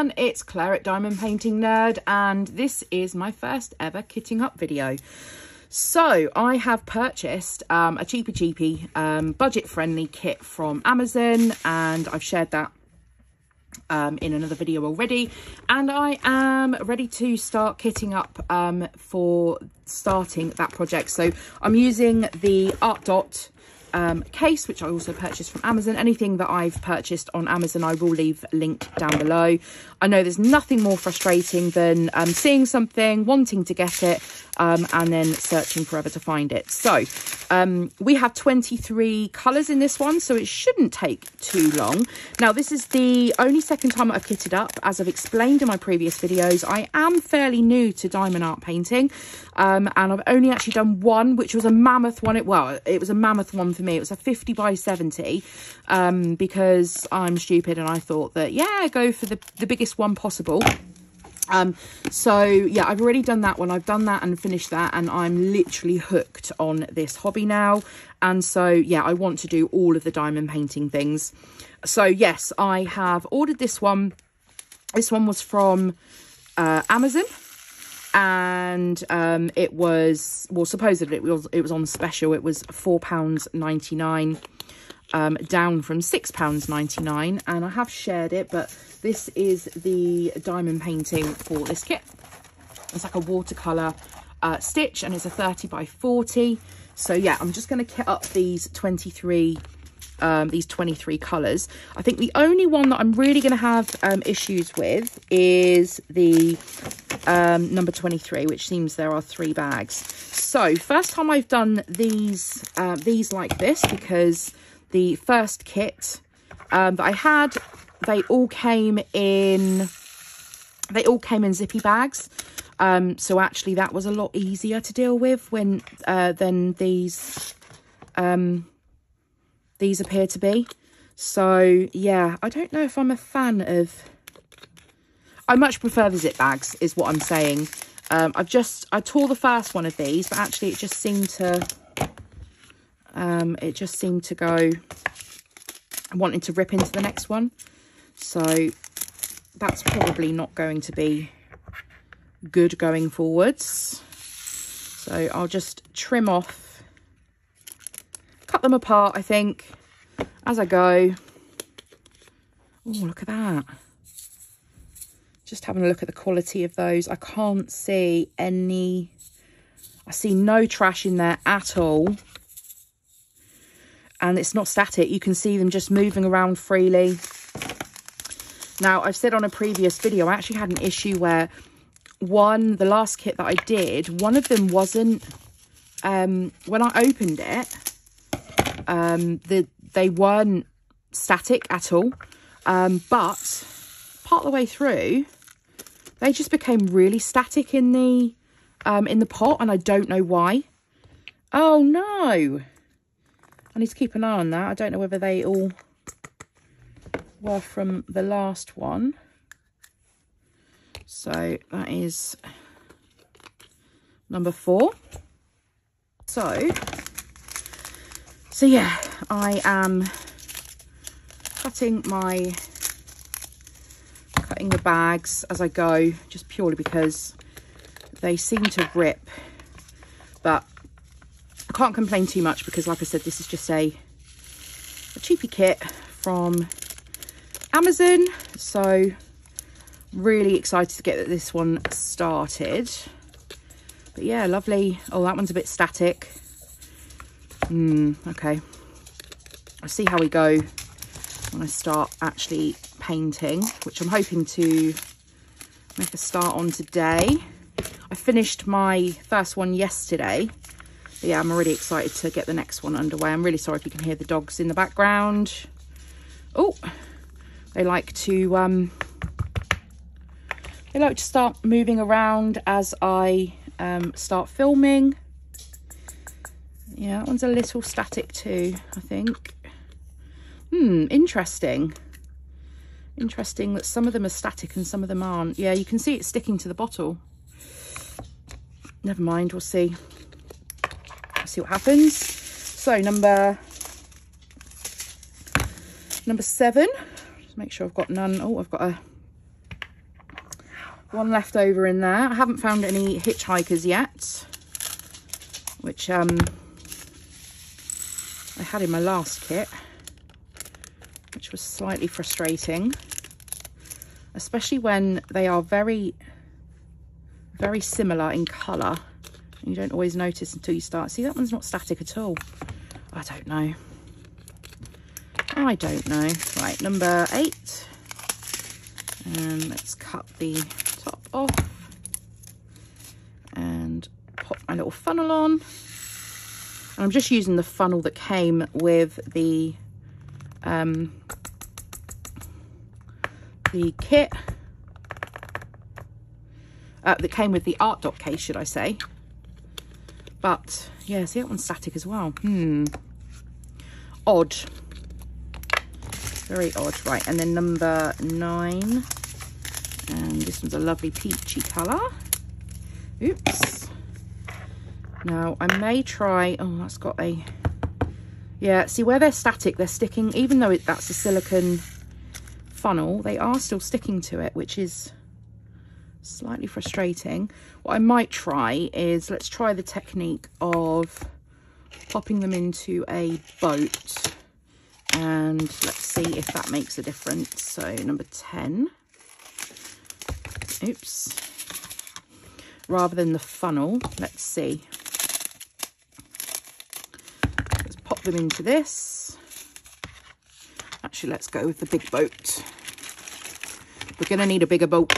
everyone, it's Claire at Diamond Painting Nerd and this is my first ever kitting up video. So I have purchased um, a cheapy cheapy um, budget friendly kit from Amazon and I've shared that um, in another video already and I am ready to start kitting up um, for starting that project. So I'm using the Artdot um, case, which I also purchased from Amazon. Anything that I've purchased on Amazon, I will leave linked down below. I know there's nothing more frustrating than um, seeing something, wanting to get it, um, and then searching forever to find it. So um, we have 23 colours in this one, so it shouldn't take too long. Now, this is the only second time I've kitted up. As I've explained in my previous videos, I am fairly new to diamond art painting, um, and I've only actually done one, which was a mammoth one. It Well, it was a mammoth one for me. It was a 50 by 70 um, because I'm stupid and I thought that, yeah, go for the, the biggest one possible. Um, so yeah, I've already done that one. I've done that and finished that and I'm literally hooked on this hobby now. And so, yeah, I want to do all of the diamond painting things. So yes, I have ordered this one. This one was from uh, Amazon and um, it was, well, supposedly it was, it was on special. It was £4.99 um, down from £6.99 and I have shared it, but this is the diamond painting for this kit. It's like a watercolour uh, stitch and it's a 30 by 40. So yeah, I'm just going to kit up these 23 um, these 23 colours. I think the only one that I'm really going to have um, issues with is the um, number 23, which seems there are three bags. So first time I've done these, uh, these like this because the first kit um, that I had, they all came in, they all came in zippy bags. Um, so actually that was a lot easier to deal with when, uh, than these, um, these appear to be. So yeah, I don't know if I'm a fan of, I much prefer the zip bags is what I'm saying. Um, I've just, I tore the first one of these, but actually it just seemed to, um, it just seemed to go wanting to rip into the next one. So that's probably not going to be good going forwards. So I'll just trim off, cut them apart, I think, as I go. Oh, look at that. Just having a look at the quality of those. I can't see any, I see no trash in there at all and it's not static. You can see them just moving around freely. Now, I've said on a previous video, I actually had an issue where one, the last kit that I did, one of them wasn't, um, when I opened it, um, the, they weren't static at all. Um, but part of the way through, they just became really static in the, um, in the pot and I don't know why. Oh no. I need to keep an eye on that. I don't know whether they all were from the last one. So that is number four. So, so yeah, I am cutting my, cutting the bags as I go, just purely because they seem to rip. But I can't complain too much because like I said, this is just a, a cheapy kit from Amazon. So really excited to get this one started. But yeah, lovely. Oh, that one's a bit static. Hmm, okay. I'll see how we go when I start actually painting, which I'm hoping to make a start on today. I finished my first one yesterday but yeah, I'm already excited to get the next one underway. I'm really sorry if you can hear the dogs in the background. Oh, they like to um, they like to start moving around as I um, start filming. Yeah, that one's a little static too, I think. Hmm, interesting. Interesting that some of them are static and some of them aren't. Yeah, you can see it sticking to the bottle. Never mind, we'll see We'll see what happens. So number number seven. Just make sure I've got none. Oh, I've got a one left over in there. I haven't found any hitchhikers yet, which um, I had in my last kit, which was slightly frustrating, especially when they are very, very similar in colour. You don't always notice until you start. See, that one's not static at all. I don't know. I don't know. Right, number eight. And let's cut the top off and pop my little funnel on. I'm just using the funnel that came with the um, the kit uh, that came with the Artdot case, should I say. But yeah, see that one's static as well. Hmm. Odd. Very odd. Right, and then number nine. And this one's a lovely peachy colour. Oops. Now, I may try... Oh, that's got a... Yeah, see where they're static, they're sticking... Even though it, that's a silicone funnel, they are still sticking to it, which is slightly frustrating. What I might try is, let's try the technique of popping them into a boat and let's see if that makes a difference. So number 10, oops, rather than the funnel, let's see. Let's them into this. Actually, let's go with the big boat. We're going to need a bigger boat,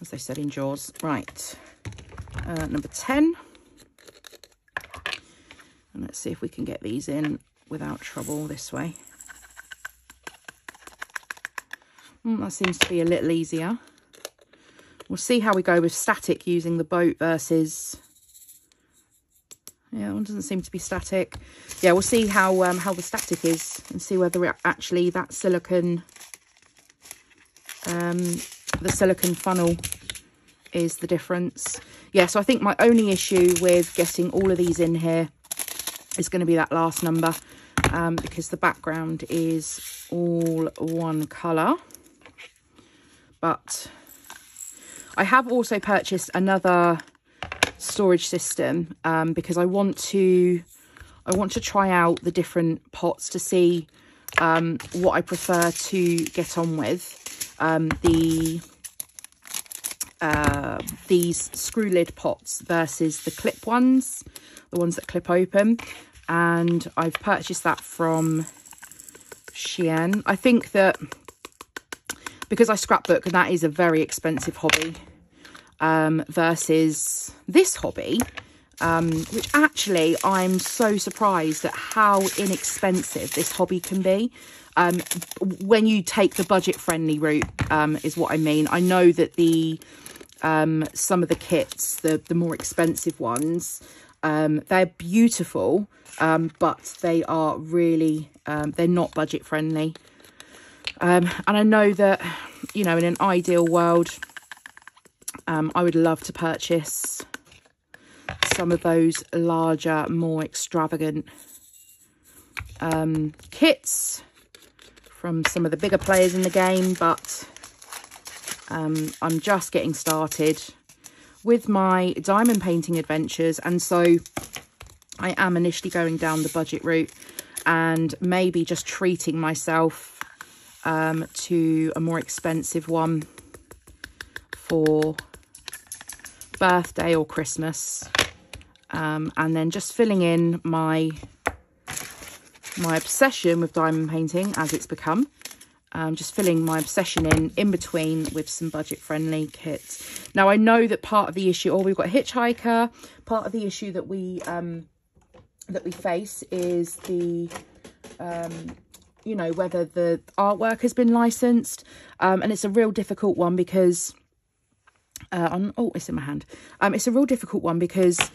as they said in Jaws. Right, uh, number 10. And let's see if we can get these in without trouble this way. Mm, that seems to be a little easier. We'll see how we go with static using the boat versus... Yeah, one doesn't seem to be static. Yeah, we'll see how um, how the static is and see whether actually that silicon um, the silicon funnel is the difference. Yeah, so I think my only issue with getting all of these in here is going to be that last number um, because the background is all one colour. But I have also purchased another storage system um, because I want to I want to try out the different pots to see um, what I prefer to get on with. Um, the uh, these screw lid pots versus the clip ones, the ones that clip open and I've purchased that from Shein. I think that because I scrapbook and that is a very expensive hobby um, versus this hobby, um, which actually I'm so surprised at how inexpensive this hobby can be. Um, when you take the budget friendly route um, is what I mean. I know that the um, some of the kits, the, the more expensive ones, um, they're beautiful, but they are really, they're not budget friendly. Um, and I know that, you know, in an ideal world, um, I would love to purchase some of those larger, more extravagant um, kits from some of the bigger players in the game, but um, I'm just getting started with my diamond painting adventures and so I am initially going down the budget route and maybe just treating myself um, to a more expensive one for birthday or Christmas um, and then just filling in my my obsession with diamond painting as it's become. Um, just filling my obsession in in between with some budget friendly kits. Now i know that part of the issue or oh, we've got hitchhiker. Part of the issue that we um that we face is the um you know whether the artwork has been licensed. Um and it's a real difficult one because uh on oh it's in my hand um it's a real difficult one because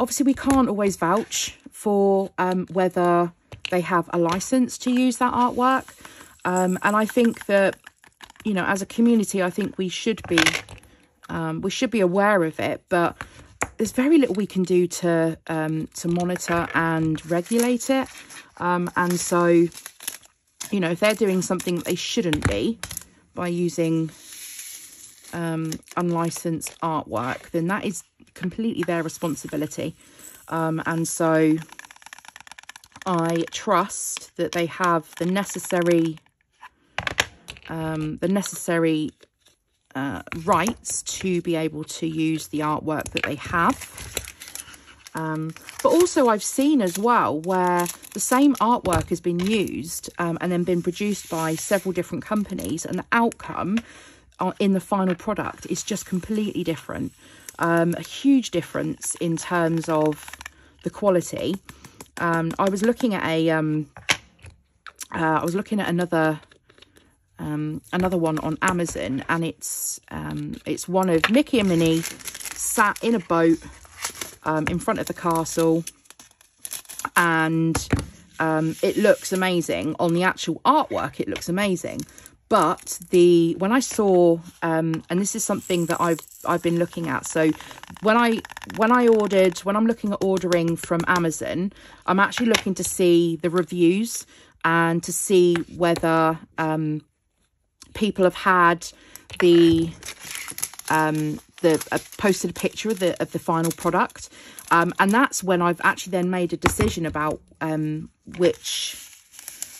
obviously we can't always vouch for um whether they have a license to use that artwork um, and I think that, you know, as a community, I think we should be, um, we should be aware of it, but there's very little we can do to, um, to monitor and regulate it. Um, and so, you know, if they're doing something they shouldn't be, by using um, unlicensed artwork, then that is completely their responsibility. Um, and so I trust that they have the necessary um, the necessary uh, rights to be able to use the artwork that they have. Um, but also I've seen as well where the same artwork has been used um, and then been produced by several different companies and the outcome in the final product is just completely different. Um, a huge difference in terms of the quality. Um, I was looking at a, um, uh, I was looking at another um, another one on Amazon, and it's um, it's one of Mickey and Minnie sat in a boat um, in front of the castle, and it looks amazing on the actual artwork. It looks amazing, but the when I saw um, and this is something that I've I've been looking at. So when I when I ordered when I'm looking at ordering from Amazon, I'm actually looking to see the reviews and to see whether um, people have had the um, the uh, posted a picture of the of the final product, um, and that's when I've actually then made a decision about um, which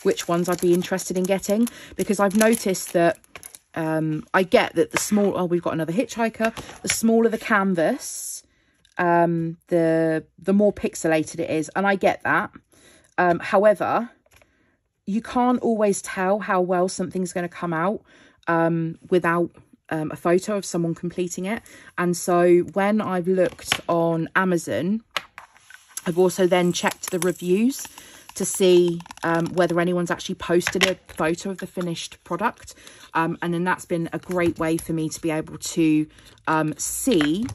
which ones I'd be interested in getting because I've noticed that um, I get that the small oh we've got another hitchhiker. The smaller the canvas um, the the more pixelated it is and I get that. Um, however you can't always tell how well something's going to come out um, without um, a photo of someone completing it. And so when I've looked on Amazon, I've also then checked the reviews to see um, whether anyone's actually posted a photo of the finished product. Um, and then that's been a great way for me to be able to um, see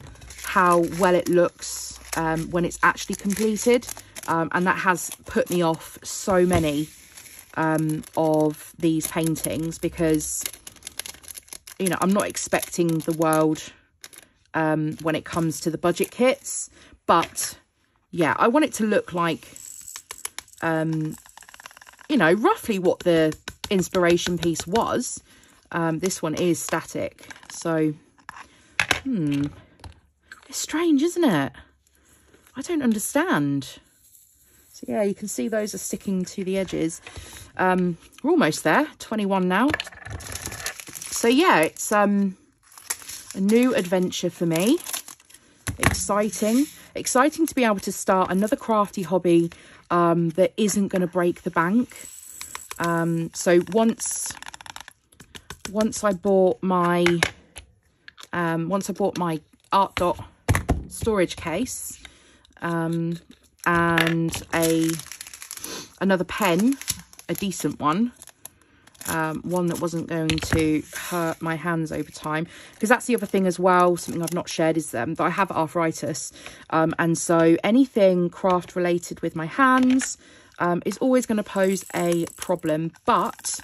how well it looks um, when it's actually completed. Um, and that has put me off so many um, of these paintings because, you know, I'm not expecting the world when it comes to the budget kits. But, yeah, I want it to look like, um, you know, roughly what the inspiration piece was. Um, this one is static. So, hmm. It's strange, isn't it? I don't understand. So yeah, you can see those are sticking to the edges. Um, we're almost there, 21 now. So yeah, it's um, a new adventure for me. Exciting. Exciting to be able to start another crafty hobby um, that isn't going to break the bank. Um, so once, once I bought my, um, once I bought my Artdot storage case, um, and a another pen, a decent one, um, one that wasn't going to hurt my hands over time. Because that's the other thing as well, something I've not shared is um, that I have arthritis. Um, and so anything craft related with my hands um, is always going to pose a problem. But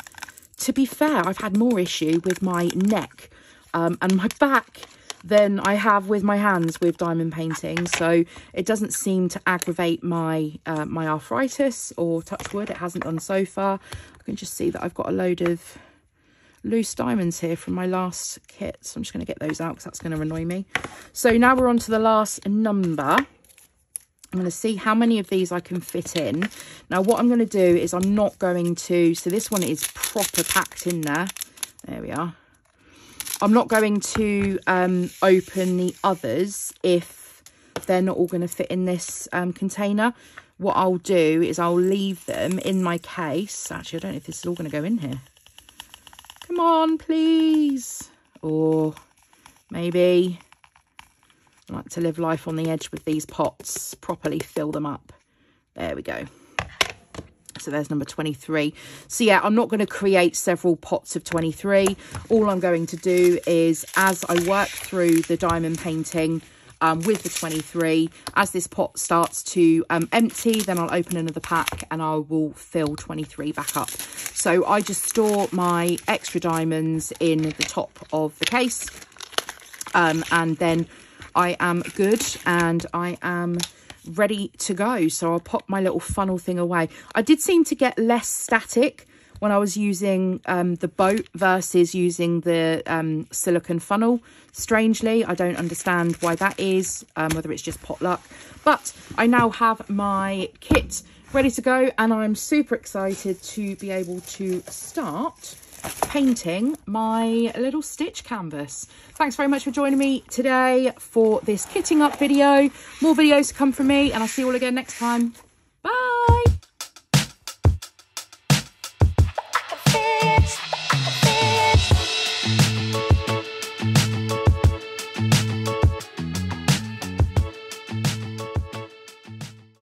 to be fair, I've had more issue with my neck um, and my back than I have with my hands with diamond painting. So it doesn't seem to aggravate my uh, my arthritis or touch wood. It hasn't done so far. I can just see that I've got a load of loose diamonds here from my last kit. So I'm just going to get those out because that's going to annoy me. So now we're on to the last number. I'm going to see how many of these I can fit in. Now, what I'm going to do is I'm not going to... So this one is proper packed in there. There we are. I'm not going to um, open the others if they're not all going to fit in this um, container. What I'll do is I'll leave them in my case. Actually, I don't know if this is all going to go in here. Come on, please. Or maybe I like to live life on the edge with these pots. Properly fill them up. There we go. So there's number 23. So yeah, I'm not going to create several pots of 23. All I'm going to do is as I work through the diamond painting um, with the 23, as this pot starts to um, empty, then I'll open another pack and I will fill 23 back up. So I just store my extra diamonds in the top of the case um, and then I am good and I am ready to go. So I'll pop my little funnel thing away. I did seem to get less static when I was using um, the boat versus using the um, silicone funnel. Strangely, I don't understand why that is, um, whether it's just potluck. But I now have my kit ready to go and I'm super excited to be able to start painting my little stitch canvas. Thanks very much for joining me today for this kitting up video. More videos to come from me and I'll see you all again next time. Bye!